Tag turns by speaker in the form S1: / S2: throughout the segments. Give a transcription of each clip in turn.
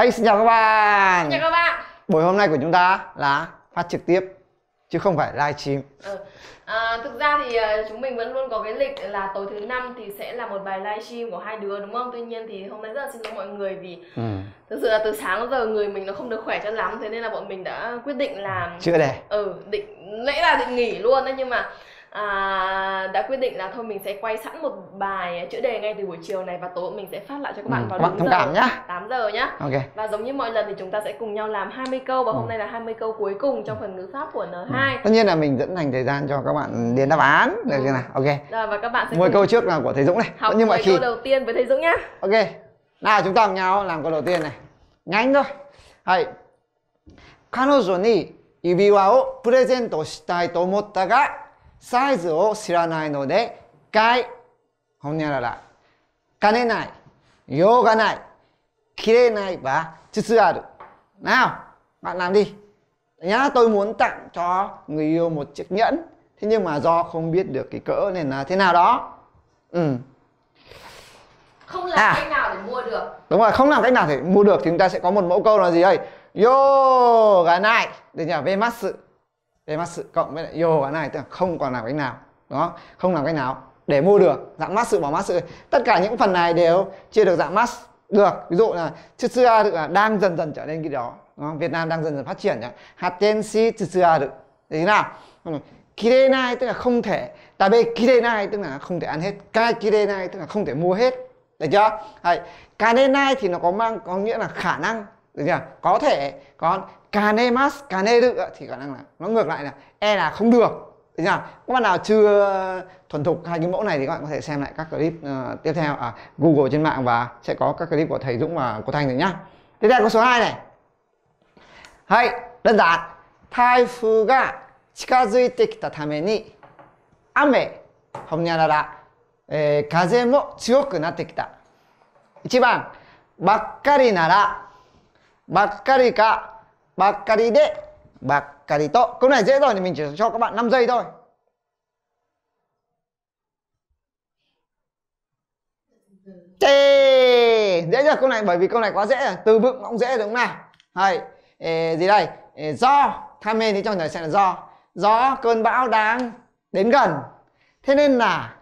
S1: Hey, xin chào các bạn.
S2: Xin chào các bạn.
S1: Buổi hôm nay của chúng ta là phát trực tiếp chứ không phải live stream.
S2: Ừ. À, thực ra thì uh, chúng mình vẫn luôn có cái lịch là tối thứ năm thì sẽ là một bài livestream của hai đứa đúng không? Tuy nhiên thì hôm nay rất là xin lỗi mọi người vì ừ. thực sự là từ sáng đến giờ người mình nó không được khỏe cho lắm thế nên là bọn mình đã quyết định làm
S1: chữa đề.
S2: Ừ, định lẽ là định nghỉ luôn đấy nhưng mà à, đã quyết định là thôi mình sẽ quay sẵn một bài chữa đề ngay từ buổi chiều này và tối mình sẽ phát lại cho các bạn ừ, vào
S1: đúng thông giờ cảm nhá.
S2: 8 giờ nhá.
S1: Ok.
S2: Và giống như mọi lần thì chúng ta sẽ cùng nhau làm 20 câu và ừ. hôm nay là 20 câu cuối cùng trong phần ngữ pháp của N2.
S1: Ừ. Tất nhiên là mình dẫn thành thời gian cho các bạn điền đáp án được ừ. chưa nào? Ok.
S2: Rồi và các bạn sẽ
S1: 10 câu trước là của thầy Dũng này.
S2: Học như mọi khi. câu đầu tiên với thầy Dũng nhá.
S1: Ok. Nào chúng ta cùng nhau làm câu đầu tiên này. Nhanh thôi. Hay. 彼女に指輪をプレゼントしたいと思ったが サイズを知らないので、買い、ほにゃらら、金ない、用がない、切れないvà chữ a được. Nào, bạn làm đi. Nhá, tôi muốn tặng cho người yêu một chiếc nhẫn. Thế nhưng mà do không biết được cái cỡ nên là thế nào đó.
S2: Ừ. Không làm à, cách nào để mua được.
S1: Đúng rồi, không làm cách nào để mua được thì chúng ta sẽ có một mẫu câu là gì đây? Yo ga nai. Để nhờ về mắt sự về mắt sự cộng với lại yo cái này tức là không còn làm cách nào đó không? Làm cách nào để mua được dạng mắt sự bỏ mắt sự. Tất cả những phần này đều chia được dạng mắt được. Ví dụ là chitsua được là đang dần dần trở nên cái đó đó. Việt Nam đang dần dần phát triển nhỉ hatenshi chitsua được. Thế nào? Kirenai tức là không thể tabe kirenai tức là không thể ăn hết. Kai kirenai tức là không thể mua hết. Được chưa? Đấy. kanenai thì nó có mang, có nghĩa là khả năng được chưa có thể còn kanemas kaneru thì khả năng là nó ngược lại là e là không được được chưa các bạn nào chưa thuần thục hai cái mẫu này thì các bạn có thể xem lại các clip uh, tiếp theo ở Google trên mạng và sẽ có các clip của thầy Dũng và của Thanh rồi nhá tiếp theo câu số 2 này hay đơn giản 台風が近づいてきたために雨ほにゃらら、えー、風も強くなってきた1番ばっかりなら ばっかりかばっかりでばっかりと câu này dễ rồi thì mình chỉ cho các bạn 5 giây thôi Chê. dễ chưa câu này bởi vì câu này quá dễ rồi từ vựng cũng dễ đúng không nào hay Ê, gì đây Ê, do tham mê thì trong đời sẽ là do do cơn bão đang đến gần thế nên là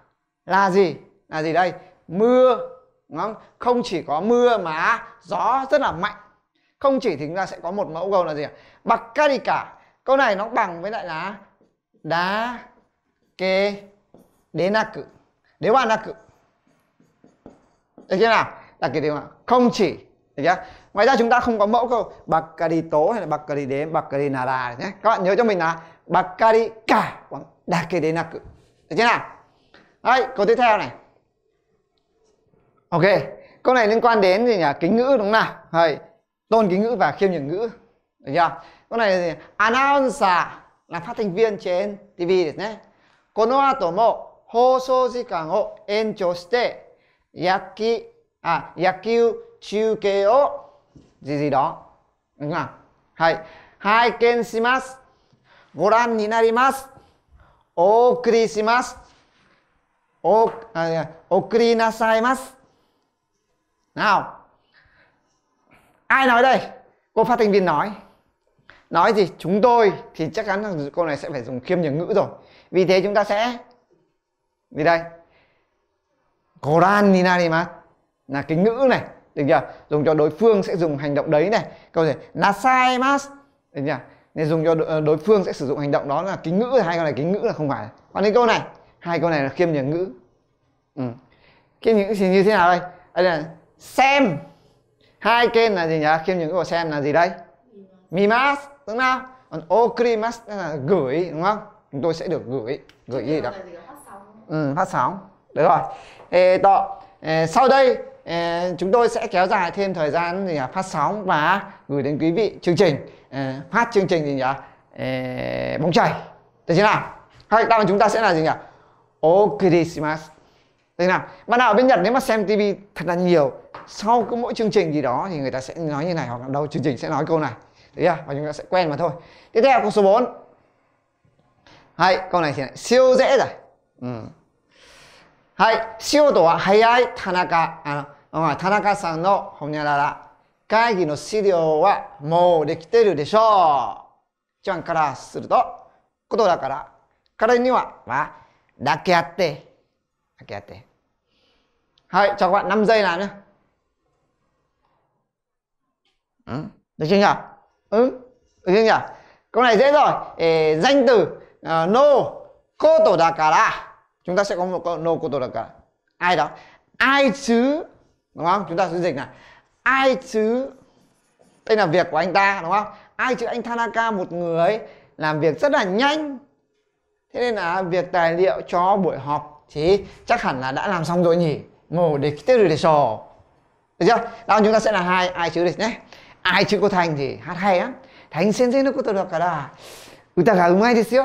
S1: là gì là gì đây mưa đúng không không chỉ có mưa mà gió rất là mạnh không chỉ thì chúng ta sẽ có một mẫu câu là gì ạ? Bạc cả. Câu này nó bằng với lại là đá kê đế na cự. Đế ba na cự. Được chưa nào? Là cái điều không chỉ. Được chưa? Ngoài ra chúng ta không có mẫu câu bạc đi tố hay là bạc đi đế, bạc đi nà đà nhé. Các bạn nhớ cho mình là bạc đi cả bằng đá kê đế na cự. Được chưa nào? Đấy, câu tiếp theo này. Ok. Câu này liên quan đến gì nhỉ? Kính ngữ đúng không nào? Hay tôn kính ngữ và khiêm nhường ngữ được chưa con này là gì announcer là phát thanh viên trên TV nhé この後も放送時間を延長して野球あ野球中継をgì gì đó đúng không? はい拝見しますご覧になりますお送りしますおあ送りなさいます nào ai nói đây? Cô phát thanh viên nói. Nói gì? Chúng tôi thì chắc chắn là cô này sẽ phải dùng khiêm nhường ngữ rồi. Vì thế chúng ta sẽ vì đây? Koran mà là cái ngữ này, được chưa? Dùng cho đối phương sẽ dùng hành động đấy này. Câu này nasaimas được chưa? Nên dùng cho ờ, đối phương sẽ sử dụng hành động đó là kính ngữ, hai câu này kính ngữ là không phải. Còn đến câu này, hai câu này là khiêm nhường ngữ. Ừ. khiêm nhường ngữ thì như thế nào đây? Đây là xem hai kênh là gì nhỉ? Khiêm nhường của xem là gì đây? Mimas đúng không? Còn okrimas là gửi đúng không? Chúng tôi sẽ được gửi gửi gì đó ừ, phát sóng. Được rồi. Ê, tọ, ê, sau đây ê, chúng tôi sẽ kéo dài thêm thời gian gì nhỉ? phát sóng và gửi đến quý vị chương trình. Ê, phát chương trình gì nhỉ? Ê, bóng chảy được chưa nào? Hay đáp chúng ta sẽ là gì nhỉ? Okrishimasu thế nào? Bạn nào ở bên nhật nếu mà xem tv thật là nhiều sau cứ mỗi chương trình gì đó thì người ta sẽ nói như này hoặc là đâu chương trình sẽ nói câu này đấy à và chúng ta sẽ quen mà thôi tiếp theo câu số 4 câu này thì lại siêu dễ rồi. Ừ. Hai, siêu tổ hayai Tanaka. À, đúng rồi, Tanaka san no honyarara. Kaigi no shiryo wa mou dekiteru desho. Chan kara suru to, koto da kara. Kara ni wa, wa, dakeatte. Dakeatte. Hai, cho các bạn 5 giây làm nhé. Ừ, được chưa nhỉ? Ừ, được chưa nhỉ? Câu này dễ rồi. Ê, danh từ uh, no koto dakara. Chúng ta sẽ có một câu no koto cả. Ai đó? Ai chứ? Đúng không? Chúng ta sẽ dịch này ai chứ đây là việc của anh ta đúng không ai chứ anh Tanaka một người làm việc rất là nhanh thế nên là việc tài liệu cho buổi họp thì chắc hẳn là đã làm xong rồi nhỉ Ngủ để tiếp được để sò được chưa đó chúng ta sẽ là hai ai chứ được nhé ai chưa có thành thì hát hay lắm thành sen sen nó có được cả là ta cả ngay thì xíu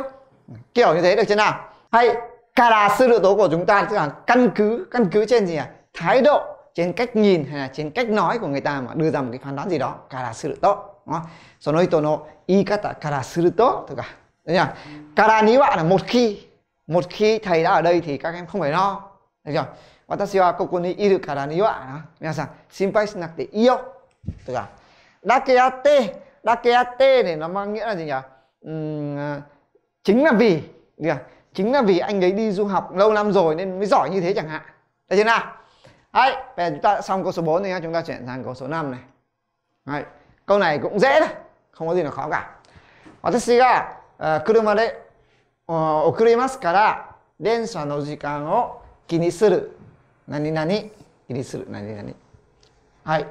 S1: kiểu như thế được chưa nào hay kara sư tố của chúng ta tức là căn cứ căn cứ trên gì à thái độ, trên cách nhìn hay là trên cách nói của người ta mà đưa ra một cái phán đoán gì đó kara suru to đúng không? Sono hito no iikata kara suru to tất cả Đấy nhá. Kara ní bạn là một khi một khi thầy đã ở đây thì các em không phải lo. Được chưa? Watashi wa koko ni iru kara ni wa minasan shinpai shinakute iyo. được là Dakiate Dakiate này nó mang nghĩa là gì nhỉ? Uhm, chính là vì chính là vì anh ấy đi du học lâu năm rồi nên mới giỏi như thế chẳng hạn. Được thế nào? Đấy, bây giờ chúng ta đã xong câu số 4 rồi nhá, chúng ta chuyển sang câu số 5 này. Đấy, câu này cũng dễ thôi, không có gì là khó cả. Watashi ga à, kuruma de à, okurimasu kara densha no jikan o kini suru nani nani? Kini suru nani nani. Đấy,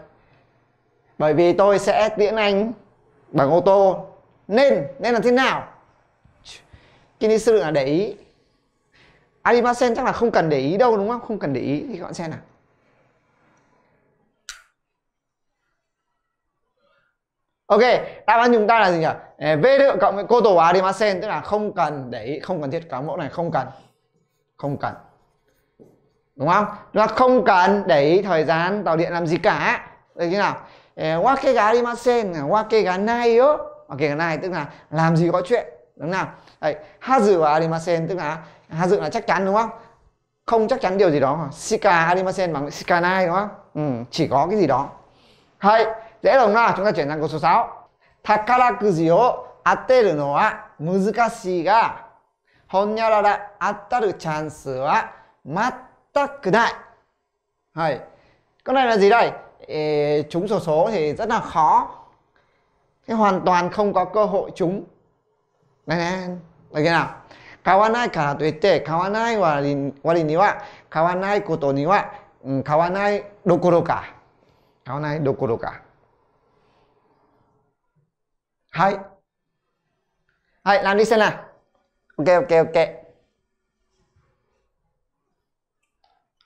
S1: bởi vì tôi sẽ tiễn anh bằng ô tô nên nên là thế nào kinisu là để ý arimasen chắc là không cần để ý đâu đúng không không cần để ý thì các bạn xem nào Ok, đáp án chúng ta là gì nhỉ? V được cộng với cô tổ arimasen tức là không cần để ý, không cần thiết cả mẫu này không cần. Không cần. Đúng không? Nó không cần để ý thời gian tàu điện làm gì cả. Được như nào? Wake ga arimasen, wake ga nai yo. Wake ga nai tức là làm gì có chuyện. Đúng nào? Đấy, hazu wa arimasen tức là hazu là chắc chắn đúng không? Không chắc chắn điều gì đó. Shika arimasen bằng shika nai đúng không? Ừ, chỉ có cái gì đó. Hay dễ đồng nào chúng ta chuyển sang câu số 6 Takarakuji o ateru no wa muzukashii ga honyarara attaru chance wa mattaku nai Hay. Câu này là gì đây? Trúng sổ số thì rất là khó. Thế hoàn toàn không có cơ hội trúng. Này này, đây cái nào? Kawanai kara to itte kawanai wari ni wa kawanai koto ni wa kawanai dokoro ka Kawanai dokoro ka hay. Hay làm đi xem nào. Ok ok ok.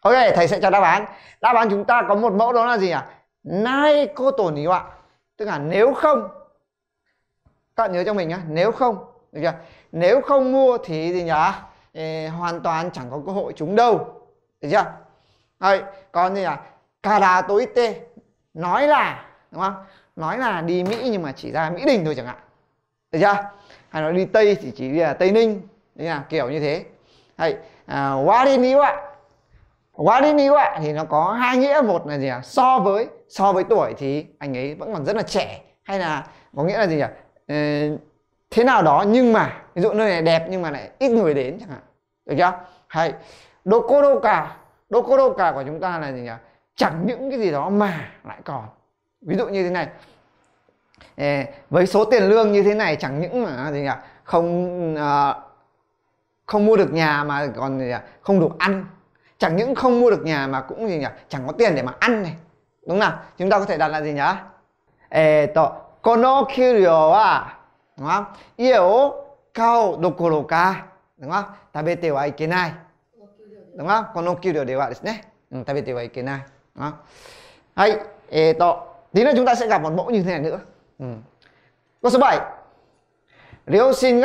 S1: Ok thầy sẽ cho đáp án. Đáp án chúng ta có một mẫu đó là gì à nai cô tổ ní ạ. Tức là nếu không các bạn nhớ cho mình nhá. Nếu không được chưa? Nếu không mua thì gì nhỉ? Ê, hoàn toàn chẳng có cơ hội trúng đâu. Được chưa? Đấy, còn gì à kara tối tê. Nói là đúng không? Nói là đi Mỹ nhưng mà chỉ ra Mỹ Đình thôi chẳng hạn. Được chưa? Hay nói đi Tây thì chỉ đi là Tây Ninh. Đấy là kiểu như thế. Hay à, Wariniwa Wariniwa thì nó có hai nghĩa. Một là gì à so với so với tuổi thì anh ấy vẫn còn rất là trẻ. Hay là có nghĩa là gì à thế nào đó nhưng mà, ví dụ nơi này đẹp nhưng mà lại ít người đến chẳng hạn. Được chưa? Hay dokoroka dokoroka của chúng ta là gì nhỉ chẳng những cái gì đó mà lại còn. Ví dụ như thế này. Ờ, với số tiền lương như thế này chẳng những mà gì nhỉ không ờ, không mua được nhà mà còn gì nhỉ? không được ăn chẳng những không mua được nhà mà cũng gì nhỉ? Chẳng có tiền để mà ăn này. Đúng nào? Chúng ta có thể đặt là gì nhỉ? Eh tò kono kyuryo wa đúng không? Ie o kao dokoro ka đúng không tabete wa ikenai đúng không? Kono kyuryo de wa desu ne ừ, tabete wa ikenai đúng không? Hay eh to tí nữa chúng ta sẽ gặp một mẫu như thế này nữa. Ừ. câu số 7 Ryoushin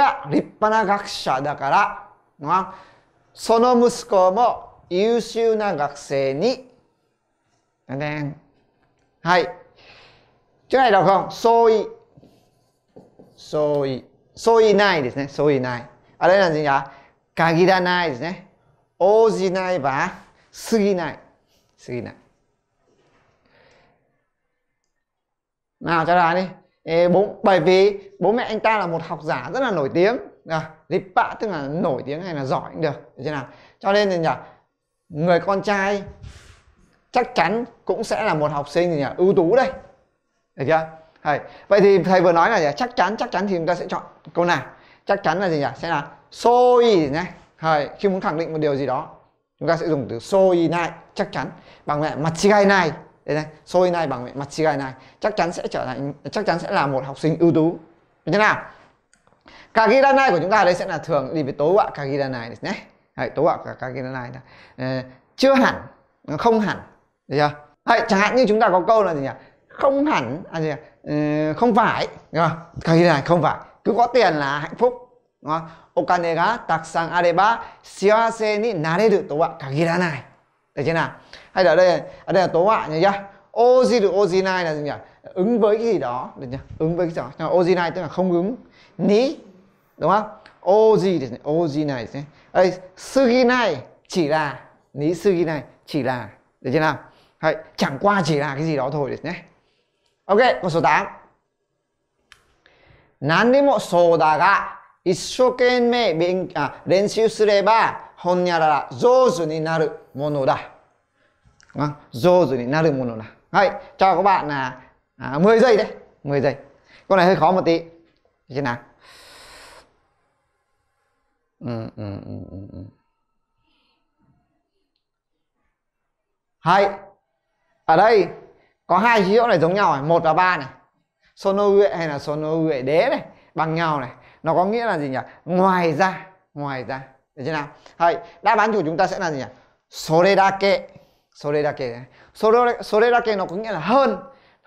S1: 優秀な学生に Hay Chỗ này đọc không? Soi Soi Soi nai ですね Soi nai Ở đây là gì nhỉ? Kagiranai ですね Ojinai và Suginai Suginai nào trả lời đi Ê, bố bởi vì bố mẹ anh ta là một học giả rất là nổi tiếng à, Lippa tức là nổi tiếng hay là giỏi cũng được được chưa nào cho nên thì nhỉ người con trai chắc chắn cũng sẽ là một học sinh gì nhỉ? Ưu tú đây được chưa? Thầy vậy thì thầy vừa nói là gì? chắc chắn chắc chắn thì chúng ta sẽ chọn câu nào? Chắc chắn là gì nhỉ? Sẽ là soi nhé thầy khi muốn khẳng định một điều gì đó, chúng ta sẽ dùng từ soi này chắc chắn, bằng mẹ mặt chi này đây này soi này bằng mẹ mặt chi này chắc chắn sẽ trở thành, chắc chắn sẽ là một học sinh ưu tú. Như thế nào? Kagiranai của chúng ta đây sẽ là thường đi với tố họa Kagiranai nhé. Đấy, tố họa cả cái kia là chưa hẳn không hẳn được chưa? Đấy, chẳng hạn như chúng ta có câu là gì nhỉ? Không hẳn à gì uh, không phải được không? Kagiranai không phải. Cứ có tiền là hạnh phúc đúng không? Okane ga takusan areba shiawase ni nareru to wa kagiranai được chưa nào? Hay là ở đây ở đây là tố họa nhỉ chưa ojiru ojinai là gì nhỉ? Ứng với cái gì đó được chưa? Ứng với cái gì đó. Ojinai tức là không ứng. Ni đúng không? Oji thì oji này đây sugi này chỉ là ní sugi này chỉ là được chưa nào Đấy, chẳng qua chỉ là cái gì đó thôi được nhé ok câu số 8何でもそうだが一生懸命勉あ練習すればほんにゃらら上手になるものだ上手になるものだ Đấy, cho các bạn là à, 10 giây đấy 10 giây câu này hơi khó một tí được chưa nào Ừ, ừ, ừ, ừ. ừ. hay. Ở đây có hai ký hiệu này giống nhau này một và ba này. Sonoue hay là sonoue đế này bằng nhau này. Nó có nghĩa là gì nhỉ? Ngoài ra ngoài ra. Được chưa nào? Hay đáp án của chúng ta sẽ là gì nhỉ? Soredake soredake soredake nó có nghĩa là hơn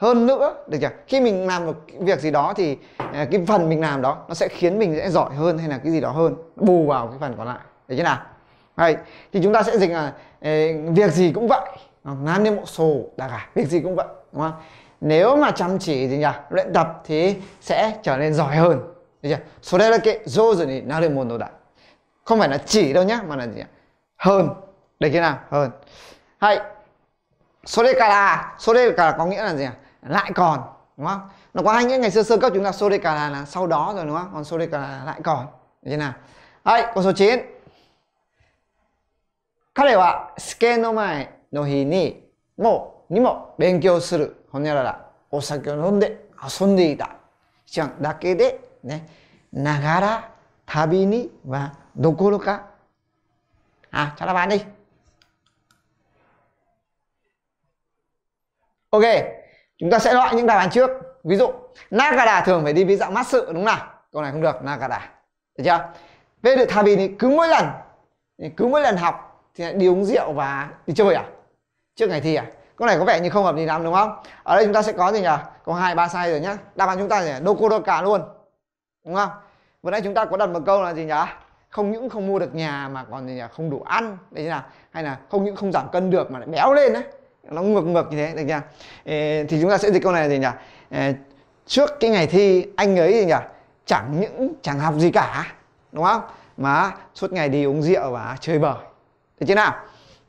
S1: hơn nữa, được chưa? Khi mình làm một việc gì đó thì à, cái phần mình làm đó nó sẽ khiến mình sẽ giỏi hơn hay là cái gì đó hơn, bù vào cái phần còn lại. Được chưa nào? Hay, thì chúng ta sẽ dịch là à, việc gì cũng vậy. Làm nên một số đã cả, việc gì cũng vậy, đúng không? Nếu mà chăm chỉ gì nhỉ luyện tập thì sẽ trở nên giỏi hơn, được chưa? Số đây là cái dô rồi nào được môn đồ đại. Không phải là chỉ đâu nhá, mà là gì nhỉ hơn, được chưa nào? Hơn. Hay, số đây cả là. Số đây cả có nghĩa là gì nhỉ? lại còn đúng không nó có hai nghĩa ngày xưa sơ cấp chúng ta số đây cả là, là sau đó rồi đúng không còn số đây cả là lại còn được chưa nào hay câu số 9彼は試験の前の日にもにも勉強するほにゃららお酒を飲んで遊んでいたちゃんだけでねながら旅にはどころかà cho đáp án đi ok chúng ta sẽ loại những đáp án trước. Ví dụ, Nagada thường phải đi với dạng mát sự, đúng nào? Câu này không được, Nagada. Được chưa? Về được Thabi thì cứ mỗi lần cứ mỗi lần học thì đi uống rượu và đi chơi à? Trước ngày thi à? Câu này có vẻ như không hợp lý lắm, đúng không? Ở đây chúng ta sẽ có gì nhỉ? Câu hai, ba sai rồi nhá. Đáp án chúng ta là Dokodoka luôn. Đúng không? Vừa nãy chúng ta có đặt một câu là gì nhỉ? Không những không mua được nhà mà còn gì nhỉ? Không đủ ăn, đấy là hay là không những không giảm cân được mà lại béo lên đấy nó ngược ngược như thế, được chưa? Thì chúng ta sẽ dịch câu này gì nhỉ? Trước cái ngày thi, anh ấy gì nhỉ? Chẳng những, chẳng học gì cả, đúng không? Mà suốt ngày đi uống rượu và chơi bời, được chưa nào?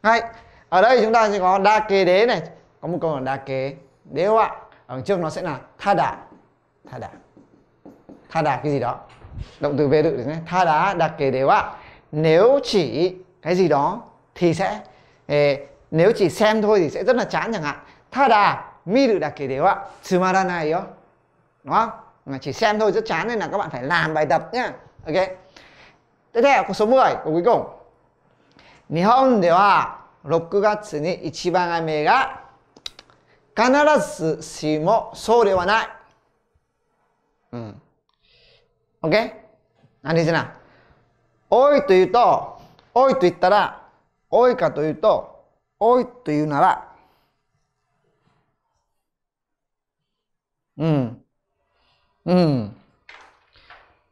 S1: Hay, ở đây chúng ta sẽ có đa kế đế này. Có một câu là đa kế đế họa ở trước nó sẽ là tha đà. Tha đà. Tha đà cái gì đó. Động từ về tự nhé. Tha đá đa kế đế họa nếu chỉ cái gì đó thì sẽ nếu chỉ xem thôi thì sẽ rất là chán chẳng hạn tha đà mi được đặc kể đều ạ này đó đúng không mà chỉ xem thôi rất chán nên là các bạn phải làm bài tập nhá ok tiếp theo câu số 10 câu cuối cùng 日本では6月に一番雨が必ずしもそうではない。うん。OK? 何でな多いというと、多いと言ったら、多いかというと、 多いというなら、ừ ừ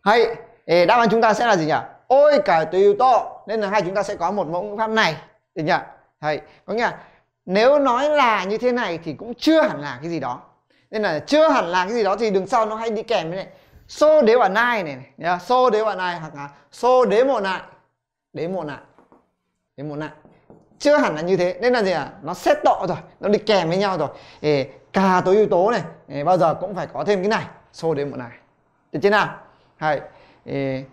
S1: hay Ê, đáp án chúng ta sẽ là gì nhỉ ôi cả từ yếu tố nên là hai chúng ta sẽ có một mẫu ngữ pháp này được nhỉ hay có nghĩa là nếu nói là như thế này thì cũng chưa hẳn là cái gì đó nên là chưa hẳn là cái gì đó thì đường sau nó hay đi kèm với này xô đế quả nai này nhá xô đế quả nai hoặc là xô đế một nại đế một nại đế một nại chưa hẳn là như thế. Nên là gì à nó xét độ rồi nó đi kèm với nhau rồi. Ê, cả tối yếu tố này Ê, bao giờ cũng phải có thêm cái này xô đến một này. Được chưa nào? Hay Ê,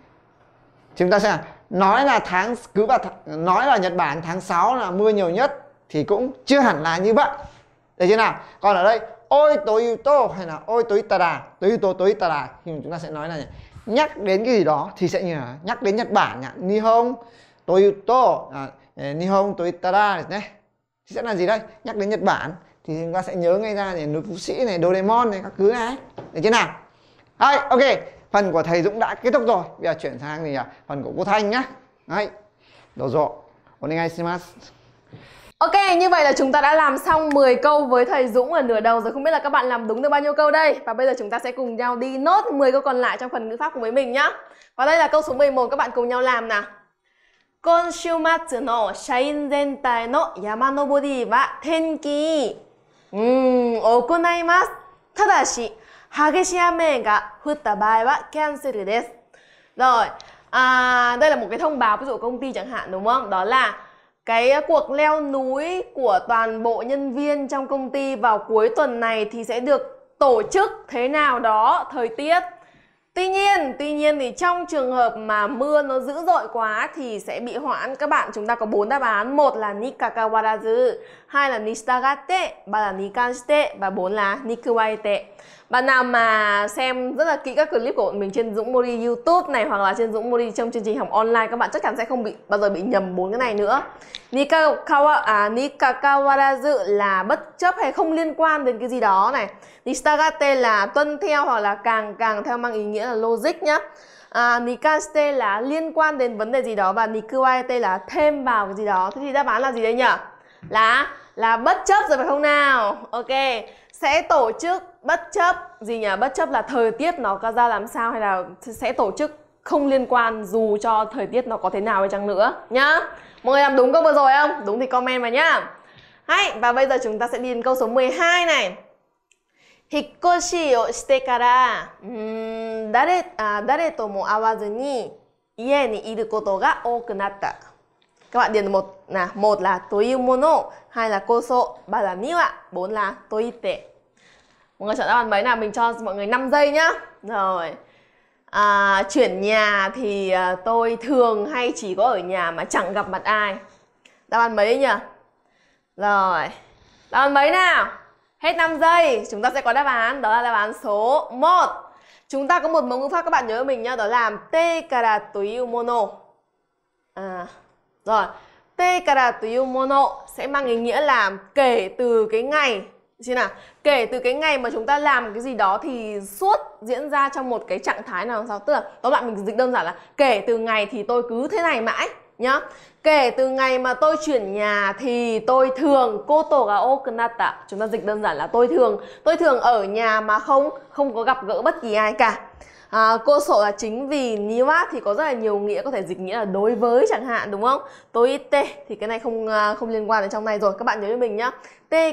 S1: chúng ta sẽ nói là tháng cứ vào th- nói là Nhật Bản tháng 6 là mưa nhiều nhất thì cũng chưa hẳn là như vậy. Được chưa nào? Còn ở đây ôi tối yếu tố hay là ôi tối tà đà tối yếu tố tối tà đà. Thì chúng ta sẽ nói là nhắc đến cái gì đó thì sẽ như là nhắc đến Nhật Bản nhá Nihon tối yếu tố à, Ờ, Nihon tối tà đấy. thì sẽ là gì đây? Nhắc đến Nhật Bản thì chúng ta sẽ nhớ ngay ra này núi phú sĩ này Doraemon này các thứ này. Được chưa nào? Đấy, ok. Phần của thầy Dũng đã kết thúc rồi. Bây giờ chuyển sang thì à, phần của cô Thanh nhá. Đấy, đồ rộ.
S2: Ok, như vậy là chúng ta đã làm xong 10 câu với thầy Dũng ở nửa đầu rồi. Không biết là các bạn làm đúng được bao nhiêu câu đây? Và bây giờ chúng ta sẽ cùng nhau đi nốt 10 câu còn lại trong phần ngữ pháp cùng với mình nhá. Và đây là câu số 11 các bạn cùng nhau làm nào. 今週末の社員全体の山登りは天気うーん行います。ただし、激しい雨が降った場合はキャンセルです。Rồi, à, đây là một cái thông báo ví dụ công ty chẳng hạn đúng không? Đó là cái cuộc leo núi của toàn bộ nhân viên trong công ty vào cuối tuần này thì sẽ được tổ chức thế nào đó thời tiết Tuy nhiên, tuy nhiên thì trong trường hợp mà mưa nó dữ dội quá thì sẽ bị hoãn. Các bạn chúng ta có bốn đáp án, một là nikakawarazu, hai là nishitagate, ba là nikanshite và bốn là nikuwaite. Bạn nào mà xem rất là kỹ các clip của bọn mình trên Dũng Mori YouTube này hoặc là trên Dũng Mori trong chương trình học online các bạn chắc chắn sẽ không bị bao giờ bị nhầm bốn cái này nữa. Nikakawa à nikakawarazu là bất chấp hay không liên quan đến cái gì đó này. Nishitagate là tuân theo hoặc là càng càng theo mang ý nghĩa là logic nhá. À, Nikaste là liên quan đến vấn đề gì đó và Nikuwaite là thêm vào cái gì đó. Thế thì đáp án là gì đây nhỉ? Là là bất chấp rồi phải không nào? Ok sẽ tổ chức bất chấp gì nhỉ bất chấp là thời tiết nó có ra làm sao hay là sẽ tổ chức không liên quan dù cho thời tiết nó có thế nào hay chăng nữa nhá mọi người làm đúng câu vừa rồi không đúng thì comment vào nhá hay và bây giờ chúng ta sẽ đi đến câu số 12 này 引っ越しをしてからうーん誰あ誰とも会わずに家にいることが多くなった các bạn điền một là một là tối ưu mono hai là cô sộ ba là niwa bốn là tối tệ mọi người chọn đáp án mấy nào mình cho mọi người 5 giây nhá rồi à, chuyển nhà thì à, tôi thường hay chỉ có ở nhà mà chẳng gặp mặt ai đáp án mấy nhỉ rồi đáp án mấy nào Hết 5 giây chúng ta sẽ có đáp án. Đó là đáp án số 1 chúng ta có một mẫu ngữ pháp các bạn nhớ mình nhá. Đó là te kara toiu mono à, rồi. Te kara toiu mono sẽ mang ý nghĩa là kể từ cái ngày. Xin nào, kể từ cái ngày mà chúng ta làm cái gì đó thì suốt diễn ra trong một cái trạng thái nào sao? Tức là tóm lại mình dịch đơn giản là kể từ ngày thì tôi cứ thế này mãi nhá. Kể từ ngày mà tôi chuyển nhà thì tôi thường cô koto ga okunata. Chúng ta dịch đơn giản là tôi thường tôi thường ở nhà mà không không có gặp gỡ bất kỳ ai cả. À, cô sổ là chính vì niwa thì có rất là nhiều nghĩa có thể dịch nghĩa là đối với chẳng hạn đúng không? Tôi te thì cái này không à, không liên quan đến trong này rồi các bạn nhớ cho mình nhá. Te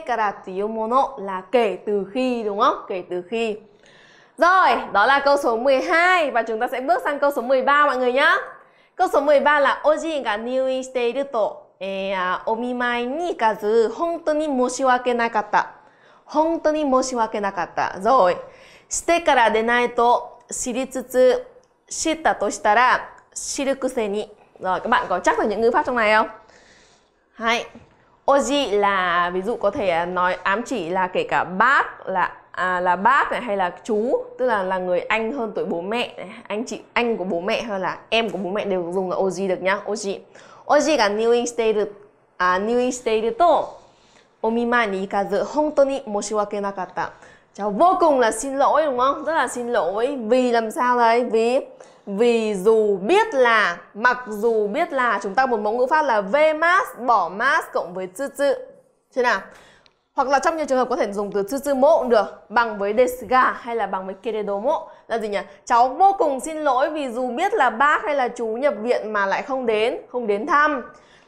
S2: mono là kể từ khi đúng không? Kể từ khi. Rồi đó là câu số 12 và chúng ta sẽ bước sang câu số 13 mọi người こそもいばら、おじいが入院していると、えー、やお見舞いに行かず、本当に申し訳なかった。本当に申し訳なかった。ぞい。してからでないと知りつつ、知ったとしたら、知るくせに。ぞい。まあ、ごちゃくちゃに言うなよ。はい。おじいら、ビズコテや、のい、あんちいら、けか、ば、ら、à, là bác này hay là chú tức là là người anh hơn tuổi bố mẹ này, anh chị anh của bố mẹ hay là em của bố mẹ đều dùng là oji được nhá oji. Oji ga new shiteiru à niuin State to omima ni ikazu hontou ni moshiwake nakatta cháu vô cùng là xin lỗi đúng không? Rất là xin lỗi. Vì làm sao đấy? Vì vì dù biết là mặc dù biết là chúng ta một mẫu ngữ pháp là v mas bỏ mas cộng với chữ chữ. Thế nào? Hoặc là trong nhiều trường hợp có thể dùng từ chữ mô cũng được, bằng với desga hay là bằng với keredomo là gì nhỉ? Cháu vô cùng xin lỗi vì dù biết là bác hay là chú nhập viện mà lại không đến không đến thăm.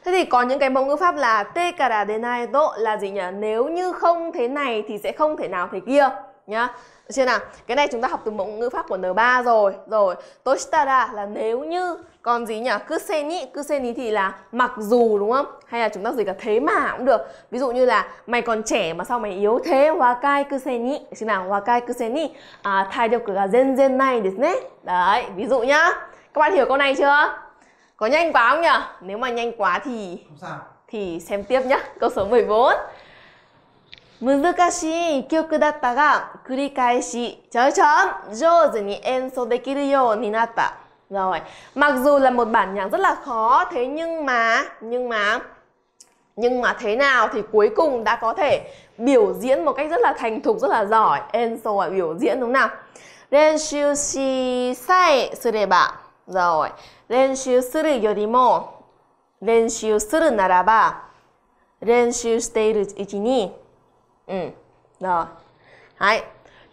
S2: Thế thì có những cái mẫu ngữ pháp là te kara denai to là gì nhỉ? Nếu như không thế này thì sẽ không thể nào thế kia. nhá. Được chưa nào? Cái này chúng ta học từ mẫu ngữ pháp của N3 rồi. Rồi toshitara là nếu như còn gì nhỉ kuseni kuseni thì là mặc dù đúng không hay là chúng ta dịch cả thế mà cũng được ví dụ như là mày còn trẻ mà sao mày yếu thế wakai kuseni xin nào wakai kuseni à, thaidoku ga zenzen nai desu ne đấy ví dụ nhá các bạn hiểu câu này chưa có nhanh quá không nhỉ nếu mà nhanh quá thì
S1: không sao
S2: thì xem tiếp nhá câu số 14難しい曲だったが繰り返しちょいちょん上手に演奏できるようになった。 rồi, mặc dù là một bản nhạc rất là khó thế nhưng mà nhưng mà nhưng mà thế nào thì cuối cùng đã có thể biểu diễn một cách rất là thành thục, rất là giỏi. Enso là biểu diễn đúng nào? Renshu. Rồi, renshu suru yorimo. Ừ. Rồi. Đấy.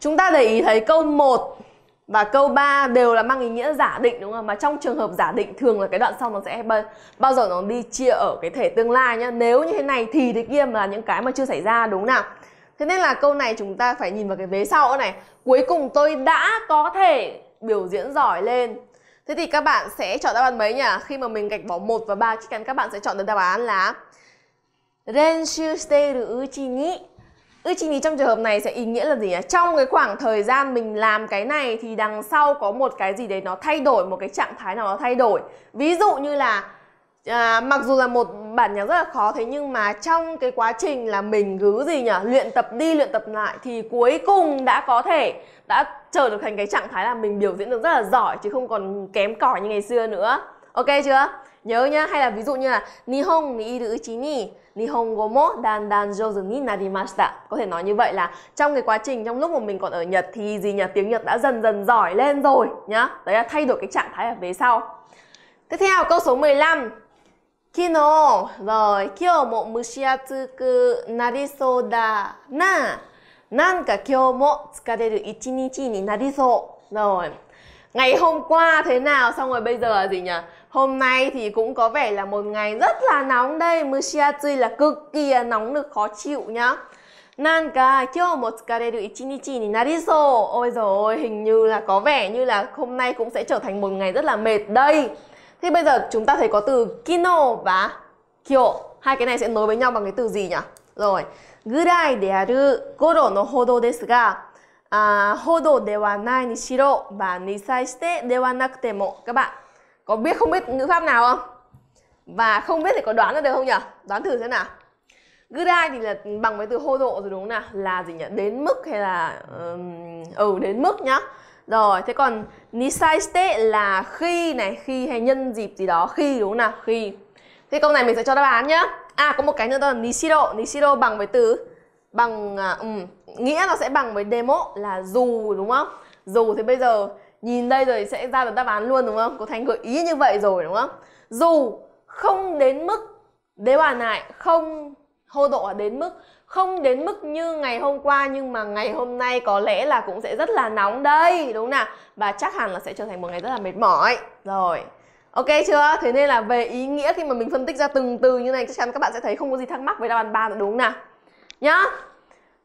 S2: Chúng ta để ý thấy câu 1 và câu 3 đều là mang ý nghĩa giả định đúng không? Mà trong trường hợp giả định thường là cái đoạn sau nó sẽ bao, bao giờ nó đi chia ở cái thể tương lai nhá. Nếu như thế này thì thế kia là những cái mà chưa xảy ra đúng nào? Thế nên là câu này chúng ta phải nhìn vào cái vế sau này. Cuối cùng tôi đã có thể biểu diễn giỏi lên. Thế thì các bạn sẽ chọn đáp án mấy nhỉ? Khi mà mình gạch bỏ 1 và 3 chắc chắn các bạn sẽ chọn được đáp án là 練習しているうちに Uchini trong trường hợp này sẽ ý nghĩa là gì nhỉ? Trong cái khoảng thời gian mình làm cái này thì đằng sau có một cái gì đấy nó thay đổi, một cái trạng thái nào nó thay đổi. Ví dụ như là à, mặc dù là một bản nhạc rất là khó thế nhưng mà trong cái quá trình là mình cứ gì nhỉ? Luyện tập đi luyện tập lại thì cuối cùng đã có thể đã trở được thành cái trạng thái là mình biểu diễn được rất là giỏi chứ không còn kém cỏi như ngày xưa nữa. Ok chưa? Nhớ nhá, hay là ví dụ như là Nihon ni iru uchi ni Nihongo mo dandan jozu ni narimashita. Có thể nói như vậy là trong cái quá trình trong lúc mà mình còn ở Nhật thì gì nhỉ? Tiếng Nhật đã dần dần giỏi lên rồi nhá. Đấy là thay đổi cái trạng thái ở phía sau. Tiếp theo câu số 15. Kino rồi, kyo mo mushiatsuku narisou da na. Nanka kyo mo tsukareru ichinichi ni narisou. Rồi. Ngày hôm qua thế nào? Xong rồi bây giờ là gì nhỉ? Hôm nay thì cũng có vẻ là một ngày rất là nóng đây. Mushiatsui là cực kỳ nóng được khó chịu nhá. Nanka Ôi rồi Ôi rồi hình như là có vẻ như là hôm nay cũng sẽ trở thành một ngày rất là mệt đây. Thì bây giờ chúng ta thấy có từ kino và kyo. Hai cái này sẽ nối với nhau bằng cái từ gì nhỉ? Rồi, Gurai de aru goro no hodo desu ga à, hô đồ đề hoàn nai ni shiro và ni sai shite đề hoàn nắc tề mộ các bạn có biết không biết ngữ pháp nào không? Và không biết thì có đoán ra được không nhỉ? Đoán thử xem nào. Gudai thì là bằng với từ hô độ rồi đúng không nào? Là gì nhỉ? Đến mức hay là um, ừ đến mức nhá. Rồi thế còn nisai shite là khi này khi hay nhân dịp gì đó khi đúng không nào? Khi. Thế câu này mình sẽ cho đáp án nhá. À có một cái nữa đó là nishiro nishiro bằng với từ bằng um, nghĩa nó sẽ bằng với demo là dù đúng không? Dù thì bây giờ nhìn đây rồi sẽ ra được đáp án luôn đúng không? Có thành gợi ý như vậy rồi đúng không? Dù không đến mức đế bàn nại không hô độ đến mức không đến mức như ngày hôm qua nhưng mà ngày hôm nay có lẽ là cũng sẽ rất là nóng đây đúng không nào? Và chắc hẳn là sẽ trở thành một ngày rất là mệt mỏi. Rồi ok chưa? Thế nên là về ý nghĩa khi mà mình phân tích ra từng từ như này chắc chắn các bạn sẽ thấy không có gì thắc mắc với đáp án ba nữa đúng không nào? Nhá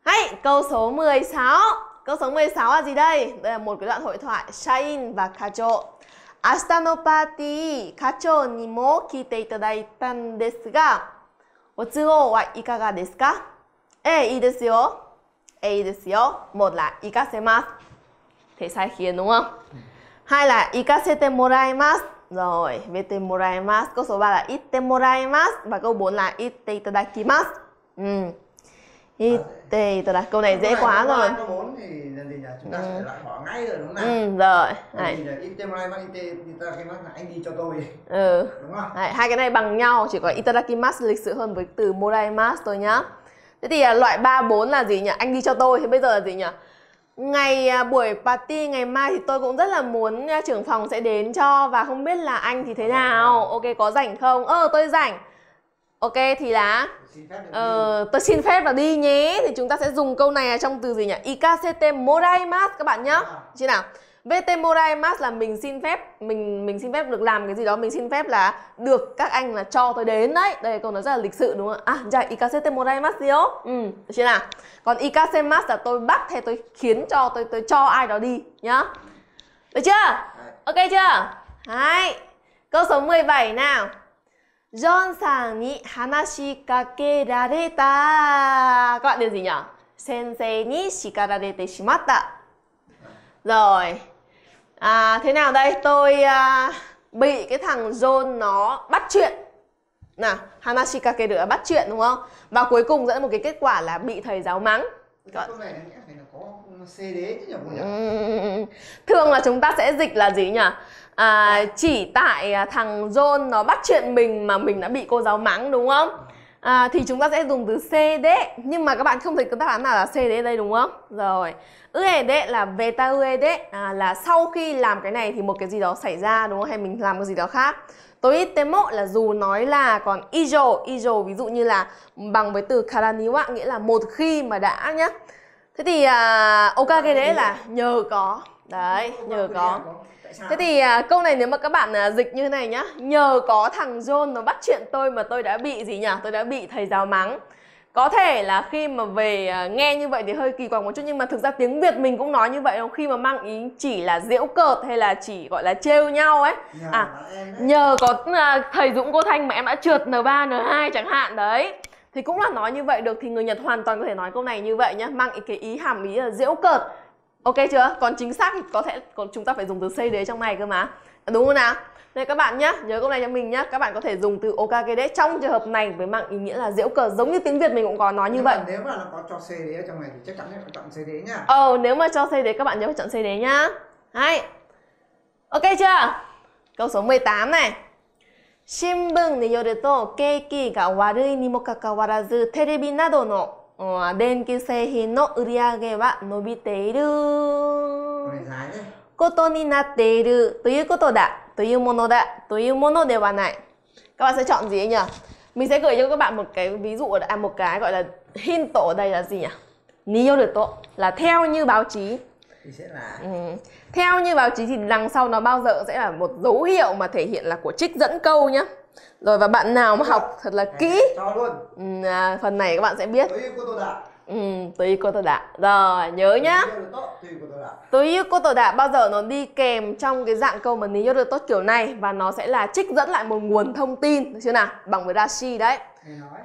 S2: hay, câu số 16. Câu số 16 là gì đây? Đây là một cái đoạn hội thoại Shain và Kacho. Asta no party Kajo ni mo kite itadaitan desu ga, o tsugo wa ikaga desu ka? Eh, ii desu yo. Eh, ii desu yo. Một là ikasemasu. Thế sai khiến đúng không? Hai là ikasete moraimasu. Rồi, vete moraimasu. Câu số 3 là itte moraimasu. Và câu 4 là itte itadakimasu. Ừ y tê tôi đặt câu này dễ quá rồi.
S1: có bốn thì lần gì nhà chúng ta sẽ ừ. loại bỏ ngay rồi đúng không nào?
S2: ừ, rồi.
S1: Này. anh đi cho tôi.
S2: Ừ.
S1: Đúng không?
S2: Hai cái này bằng nhau chỉ có itadakimasu lịch sự hơn với từ modaimas thôi nhá. Thế thì à, loại ba bốn là gì nhỉ? Anh đi cho tôi thế bây giờ là gì nhỉ? Ngày à, buổi party ngày mai thì tôi cũng rất là muốn à, trưởng phòng sẽ đến cho và không biết là anh thì thế ờ, ờ. nào. Ok có rảnh không? Ơ ờ, tôi rảnh. Ok thì là Ờ, tôi xin phép là đi nhé. Thì chúng ta sẽ dùng câu này trong từ gì nhỉ? Ikasete moraimasu các bạn nhé Chứ nào? VT moraimasu là mình xin phép mình mình xin phép được làm cái gì đó. Mình xin phép là được các anh là cho tôi đến đấy. Đây câu nói rất là lịch sự đúng không à dạ ikasete moraimasu yo ừ được chưa nào? Còn ikasemasu là tôi bắt hay tôi khiến cho tôi tôi cho ai đó đi nhá. Được chưa? Ok chưa? Đấy. câu số 17 nào John sang ni hanashi kakerareta. Các bạn điền gì nhỉ? Sensei ni shikararete shimatta. Rồi. À, thế nào đây? Tôi à, bị cái thằng John nó bắt chuyện. Nào Hanashi Kakeru bắt chuyện đúng không? Và cuối cùng dẫn một cái kết quả là bị thầy giáo mắng.
S1: Cái câu này nghĩa phải là có CD chứ nhỉ
S2: ừ, thường là chúng ta sẽ dịch là gì nhỉ à, chỉ tại à, thằng John nó bắt chuyện mình mà mình đã bị cô giáo mắng đúng không? À, thì chúng ta sẽ dùng từ CD nhưng mà các bạn không thấy cái đáp án nào là CD đây đúng không? Rồi. Uede là veta uede à, là sau khi làm cái này thì một cái gì đó xảy ra đúng không? Hay mình làm cái gì đó khác. Tối temo là dù nói là còn ijo ijo ví dụ như là bằng với từ karaniwa nghĩa là một khi mà đã nhá. Thế thì uh, okage đấy là nhờ có. Đấy nhờ có Thế thì à, câu này nếu mà các bạn à, dịch như thế này nhá. Nhờ có thằng John nó bắt chuyện tôi mà tôi đã bị gì nhỉ? Tôi đã bị thầy giáo mắng. Có thể là khi mà về à, nghe như vậy thì hơi kỳ quặc một chút nhưng mà thực ra tiếng Việt mình cũng nói như vậy không? Khi mà mang ý chỉ là diễu cợt hay là chỉ gọi là trêu nhau ấy.
S1: Nhờ
S2: à nhờ có à, thầy Dũng cô Thanh mà em đã trượt N3 N2 chẳng hạn đấy. Thì cũng là nói như vậy được. Thì người Nhật hoàn toàn có thể nói câu này như vậy nhá. Mang ý cái ý hàm ý là diễu cợt ok chưa còn chính xác thì có thể còn chúng ta phải dùng từ xây đế trong này cơ mà đúng không nào đây các bạn nhé, nhớ câu này cho mình nhé Các bạn có thể dùng từ okagede trong trường hợp này với mang ý nghĩa là diễu cờ giống như tiếng Việt mình cũng có nói như
S1: Nhưng
S2: vậy
S1: mà nếu mà nó có cho CD ở trong này thì chắc chắn phải chọn CD nhá
S2: Ờ, nếu mà cho CD các bạn nhớ phải chọn CD nhá Đấy Ok chưa? Câu số 18 này 新聞によると景気が悪いにもかかわらずテレビなどのうん 電気製品の売り上げは伸びている
S1: Câu này dài đấy
S2: ことになっているということだというものだというものではない các bạn sẽ chọn gì ấy nhỉ mình sẽ gửi cho các bạn một cái ví dụ ở đây, à, một cái gọi là hint ở đây là gì nhỉ niyoruto là theo như báo chí
S1: Thì sẽ là
S2: ừ. theo như báo chí thì đằng sau nó bao giờ sẽ là một dấu hiệu mà thể hiện là của trích dẫn câu nhá rồi và bạn nào mà học thật là kỹ.
S1: Cho luôn.
S2: Ừ, à, phần này các bạn sẽ biết. Ừ, tùy cô đã rồi nhớ nhá.
S1: tùy
S2: cô tổ đã bao giờ nó đi kèm trong cái dạng câu mà nếu được tốt kiểu này và nó sẽ là trích dẫn lại một nguồn thông tin được chưa nào? Bằng với rashi đấy.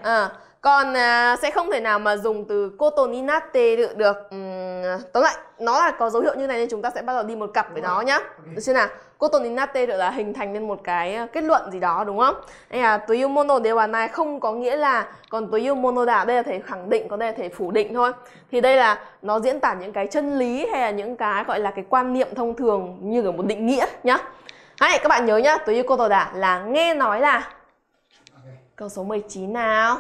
S2: À, còn à, sẽ không thể nào mà dùng từ koto ni natte được được. Ừm, tóm lại nó là có dấu hiệu như này nên chúng ta sẽ bắt đầu đi một cặp với nó nhá. Được chưa nào koto ni natte được là hình thành nên một cái à, kết luận gì đó đúng không đây là toyu mono dewa này không có nghĩa là còn toyu mono da đây là thể khẳng định còn đây là thể phủ định thôi thì đây là nó diễn tả những cái chân lý hay là những cái gọi là cái quan niệm thông thường như ở một định nghĩa nhá Hay các bạn nhớ nhá, toyu koto da là nghe nói là
S1: Ok
S2: Câu số 19 nào.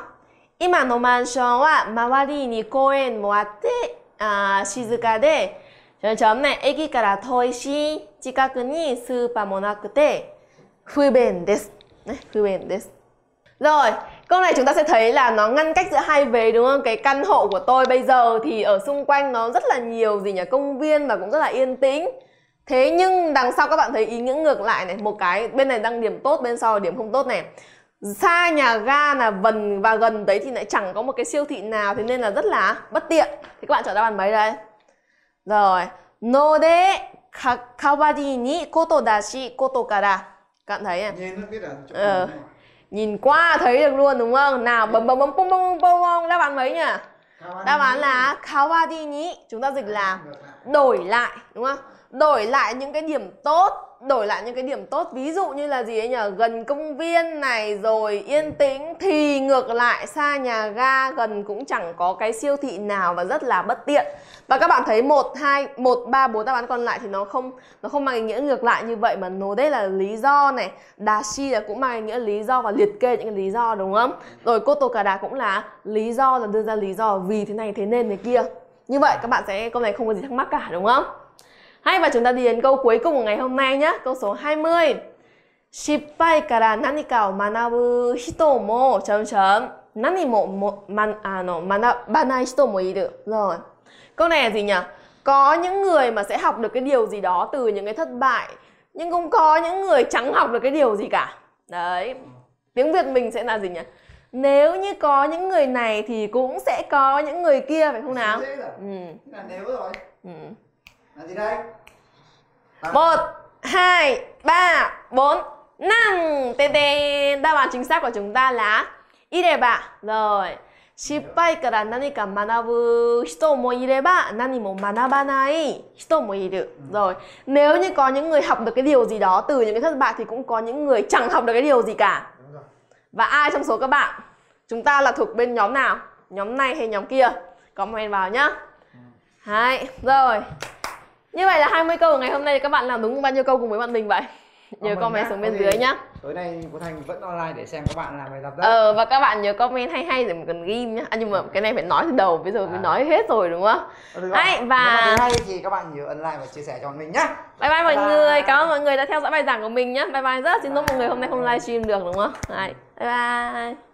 S2: 今のマンションは周りに公園もあってあー静かでちょんちょんね駅から遠いし 近くにスーパーもなくて不便です。ね、不便です。Rồi, câu này chúng ta sẽ thấy là nó ngăn cách giữa hai vế đúng không? Cái căn hộ của tôi bây giờ thì ở xung quanh nó rất là nhiều gì nhỉ? Công viên và cũng rất là yên tĩnh. Thế nhưng đằng sau các bạn thấy ý nghĩa ngược lại này, một cái bên này đang điểm tốt, bên sau là điểm không tốt này xa nhà ga là vần và gần đấy thì lại chẳng có một cái siêu thị nào thế nên là rất là bất tiện thì các bạn chọn đáp án mấy đây rồi node ka- kawari ni koto dashi koto kara các bạn thấy à?
S1: Nhìn nó biết chỗ
S2: Ờ.
S1: nào.
S2: nhìn qua thấy được luôn đúng không? Nào bấm bấm bấm bông bông bông bông đáp án mấy nhỉ? Đáp án là kawari ni. Chúng ta dịch là đổi lại đúng không? Đổi lại những cái điểm tốt đổi lại những cái điểm tốt ví dụ như là gì ấy nhờ gần công viên này rồi yên tĩnh thì ngược lại xa nhà ga gần cũng chẳng có cái siêu thị nào và rất là bất tiện. Và các bạn thấy một hai một ba bốn đáp án còn lại thì nó không nó không mang ý nghĩa ngược lại như vậy mà nó đây là lý do này. Dashi là cũng mang ý nghĩa lý do và liệt kê những cái lý do đúng không? Rồi kotokada cũng là lý do là đưa ra lý do vì thế này thế nên thế kia. Như vậy các bạn sẽ câu này không có gì thắc mắc cả đúng không hay và chúng ta đi đến câu cuối cùng của ngày hôm nay nhé Câu số 20 Shippai kara nanika o manabu hito mo chấm chấm. Nani mo, mo man, à, no, manabanai hito mo iru. Rồi. Câu này là gì nhỉ? có những người mà sẽ học được cái điều gì đó từ những cái thất bại nhưng cũng có những người chẳng học được cái điều gì cả. Đấy. Tiếng việt mình sẽ là gì nhỉ? Nếu như có những người này thì cũng sẽ có những người kia phải không nào? Ừ.
S1: là nếu rồi.
S2: Ừ
S1: là gì đây?
S2: Một hai ba bốn. Năm tên tên. Đáp án chính xác của chúng ta là y đề bạ rồi. 失敗から何か学ぶ人もいれば何も学ばない人もいる ừ. rồi. Nếu như có những người học được cái điều gì đó từ những cái thất bại thì cũng có những người chẳng học được cái điều gì cả. Và ai trong số các bạn? Chúng ta là thuộc bên nhóm nào? Nhóm này hay nhóm kia? Comment vào nhá. Ừ. Hai rồi. Như vậy là 20 câu của ngày hôm nay thì các bạn làm đúng bao nhiêu câu cùng với bạn mình vậy? Nhớ
S1: Comment nhá,
S2: xuống bên dưới nhá.
S1: Tối nay cô Thành vẫn online để xem các bạn làm bài tập đấy.
S2: Ờ và các bạn nhớ comment hay hay để mình cần ghi nhá. À, Nhưng mà cái này phải nói từ đầu, bây giờ mình
S1: À.
S2: nói hết rồi đúng không?
S1: Ờ, được
S2: Đấy, và-
S1: Nếu hay thì các bạn nhớ ấn like và chia sẻ cho mình nhá.
S2: Bye bye mọi
S1: Bye.
S2: người, cảm ơn mọi người đã theo dõi bài giảng của mình nhá. Bye bye, rất xin lỗi mọi người hôm nay không livestream được đúng không? Đấy, bye bye